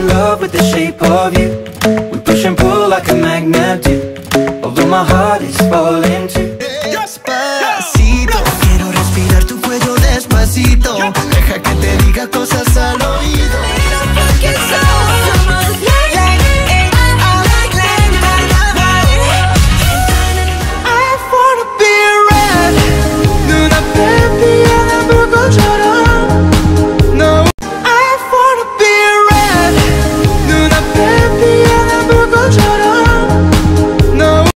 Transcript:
in love with the shape of you. We push and pull like a magnet do. Although my heart is falling too.